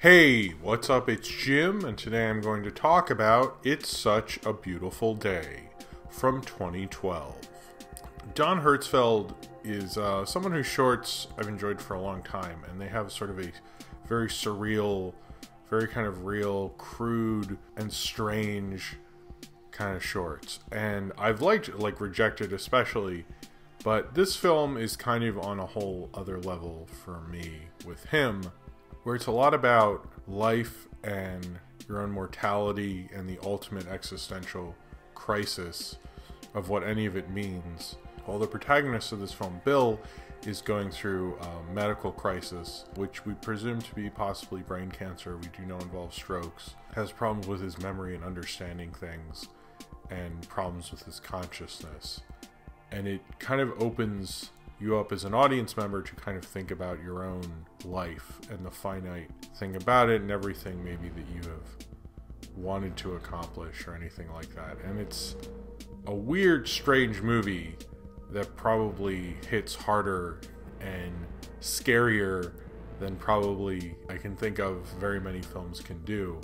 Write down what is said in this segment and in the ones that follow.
Hey, what's up? It's Jim, and today I'm going to talk about It's Such a Beautiful Day from 2012. Don Hertzfeldt is uh, someone whose shorts I've enjoyed for a long time, and they have sort of a very surreal, very kind of real, crude, and strange kind of shorts. And I've liked, like, Rejected especially, but this film is kind of on a whole other level for me with him where it's a lot about life and your own mortality and the ultimate existential crisis of what any of it means. While the protagonist of this film, Bill, is going through a medical crisis, which we presume to be possibly brain cancer, we do know involves strokes, has problems with his memory and understanding things, and problems with his consciousness. And it kind of opens you up as an audience member to kind of think about your own life and the finite thing about it and everything maybe that you have wanted to accomplish or anything like that. And it's a weird, strange movie that probably hits harder and scarier than probably I can think of very many films can do.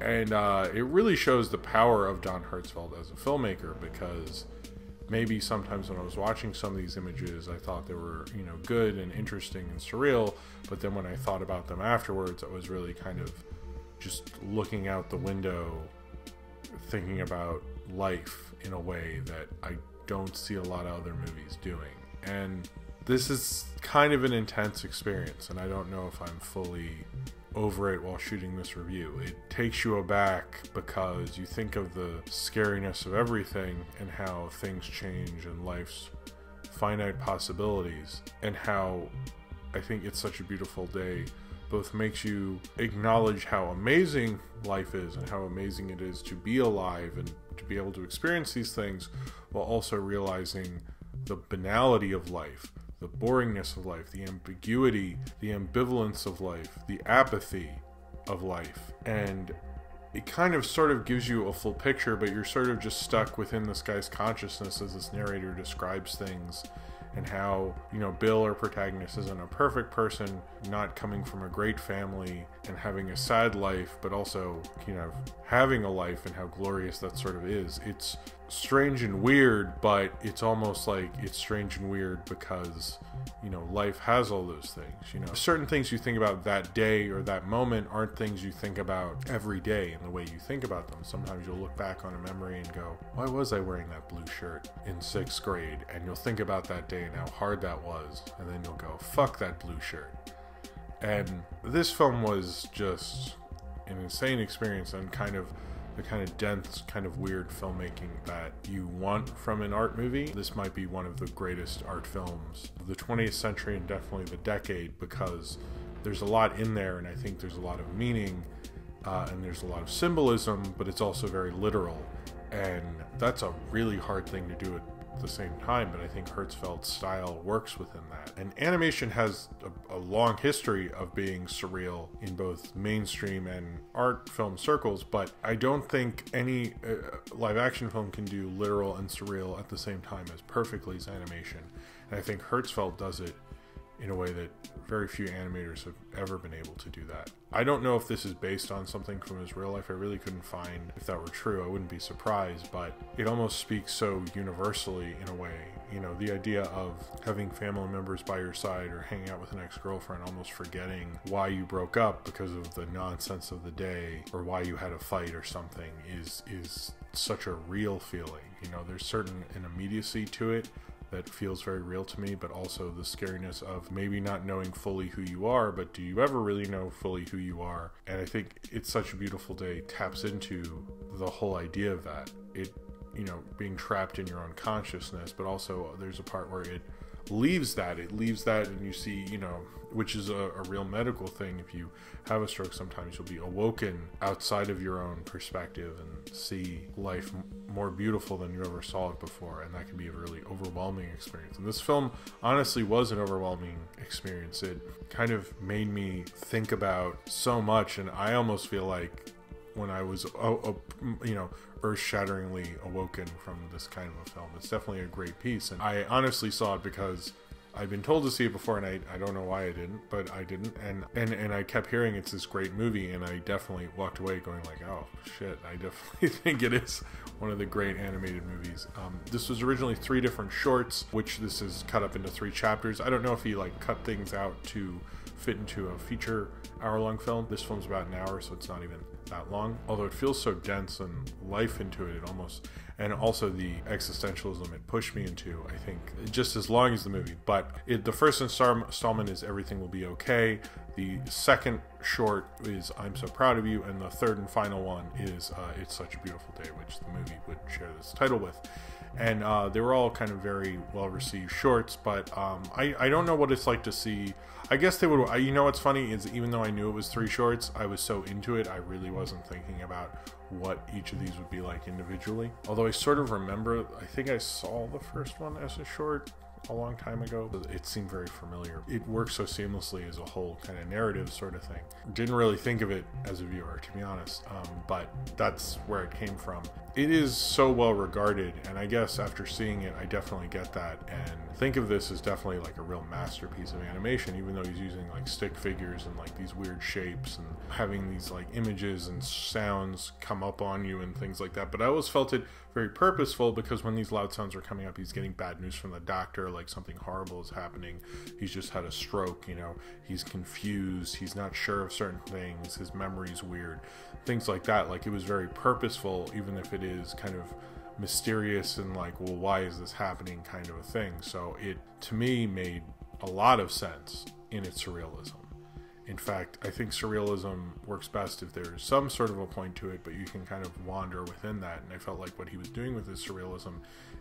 And uh, it really shows the power of Don Hertzfeldt as a filmmaker because maybe sometimes when I was watching some of these images, I thought they were, you know, good and interesting and surreal. But then when I thought about them afterwards, I was really kind of just looking out the window, thinking about life in a way that I don't see a lot of other movies doing. And this is kind of an intense experience, and I don't know if I'm fully over it while shooting this review. It takes you aback because you think of the scariness of everything and how things change and life's finite possibilities, and how I think it's such a beautiful day both makes you acknowledge how amazing life is and how amazing it is to be alive and to be able to experience these things while also realizing the banality of life the boringness of life, the ambiguity, the ambivalence of life, the apathy of life. And it kind of sort of gives you a full picture, but you're sort of just stuck within this guy's consciousness as this narrator describes things and how, you know, Bill, our protagonist, isn't a perfect person, not coming from a great family and having a sad life, but also, you know, having a life and how glorious that sort of is. It's strange and weird, but it's almost like it's strange and weird because, you know, life has all those things. You know, certain things you think about that day or that moment aren't things you think about every day in the way you think about them. Sometimes you'll look back on a memory and go, why was I wearing that blue shirt in sixth grade? And you'll think about that day and how hard that was. And then you'll go, fuck that blue shirt. And this film was just an insane experience and kind of the kind of dense, kind of weird filmmaking that you want from an art movie. This might be one of the greatest art films of the 20th century and definitely the decade because there's a lot in there, and I think there's a lot of meaning uh, and there's a lot of symbolism, but it's also very literal. And that's a really hard thing to do the same time, but I think Hertzfeldt's style works within that. And animation has a, a, long history of being surreal in both mainstream and art film circles, but I don't think any uh, live action film can do literal and surreal at the same time as perfectly as animation. And I think Hertzfeldt does it in a way that very few animators have ever been able to do that. I don't know if this is based on something from his real life. I really couldn't find if that were true. I wouldn't be surprised, but it almost speaks so universally in a way. You know, the idea of having family members by your side or hanging out with an ex girlfriend, almost forgetting why you broke up because of the nonsense of the day or why you had a fight or something is is such a real feeling. You know, there's certain an immediacy to it that feels very real to me, but also the scariness of maybe not knowing fully who you are, but do you ever really know fully who you are? And I think it's such a beautiful day taps into the whole idea of that. It, you know, being trapped in your own consciousness, but also there's a part where it leaves that. It leaves that, and you see, you know, which is a, a, real medical thing. If you have a stroke, sometimes you'll be awoken outside of your own perspective and see life more beautiful than you ever saw it before. And that can be a really overwhelming experience. And this film honestly was an overwhelming experience. It kind of made me think about so much, and I almost feel like when I was, oh, oh, you know, earth-shatteringly awoken from this kind of a film. It's definitely a great piece, and I honestly saw it because I've been told to see it before, and I, I don't know why I didn't, but I didn't, and, and and I kept hearing it's this great movie, and I definitely walked away going like, oh shit, I definitely think it is one of the great animated movies. Um, this was originally three different shorts, which this is cut up into three chapters. I don't know if he like cut things out to fit into a feature hour long film. This film's about an hour, so it's not even that long. Although it feels so dense and life into it, it almost and also the existentialism it pushed me into. I think just as long as the movie, but it, the first installment is everything will be okay. The second short is I'm so proud of you, and the third and final one is uh, It's Such a Beautiful Day, which the movie would share this title with and uh, they were all kind of very well received shorts. But um, I I don't know what it's like to see. I guess they would. You know what's funny is even though I knew it was three shorts, I was so into it, I really wasn't thinking about what each of these would be like individually. Although I sort of remember, I think I saw the first one as a short a long time ago. It seemed very familiar. It works so seamlessly as a whole kind of narrative sort of thing. Didn't really think of it as a viewer, to be honest, um, but that's where it came from. It is so well regarded, and I guess after seeing it, I definitely get that and think of this as definitely like a real masterpiece of animation, even though he's using like stick figures and like these weird shapes and having these like images and sounds come up on you and things like that. But I always felt it very purposeful because when these loud sounds are coming up, he's getting bad news from the doctor, like something horrible is happening. He's just had a stroke, you know, he's confused, he's not sure of certain things, his memory's weird, things like that. Like it was very purposeful, even if it is kind of mysterious and like, well, why is this happening kind of a thing. So it, to me, made a lot of sense in its surrealism. In fact, I think surrealism works best if there's some sort of a point to it, but you can kind of wander within that. And I felt like what he was doing with his surrealism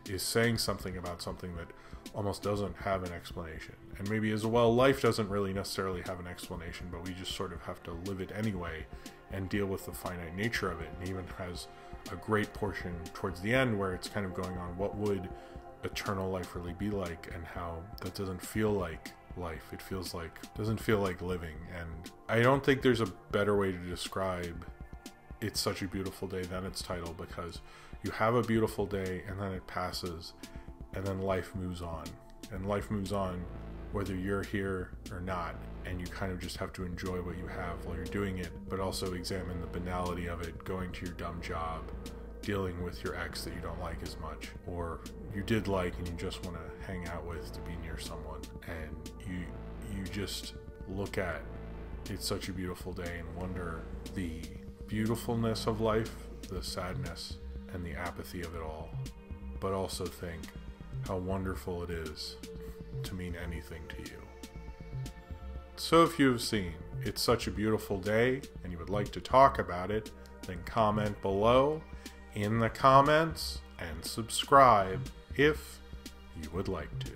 is saying something about something that almost doesn't have an explanation. And maybe as well, life doesn't really necessarily have an explanation, but we just sort of have to live it anyway and deal with the finite nature of it. And even has a great portion towards the end where it's kind of going on what would eternal life really be like and how that doesn't feel like life. It feels like doesn't feel like living and I don't think there's a better way to describe it's such a beautiful day than its title because you have a beautiful day and then it passes and then life moves on. And life moves on whether you're here or not and you kind of just have to enjoy what you have while you're doing it, but also examine the banality of it, going to your dumb job, dealing with your ex that you don't like as much, or you did like and you just want to hang out with to be near someone, and you you just look at it's such a beautiful day and wonder the beautifulness of life, the sadness, and the apathy of it all, but also think how wonderful it is to mean anything to you. So if you have seen It's Such a Beautiful Day and you would like to talk about it, then comment below in the comments and subscribe if you would like to.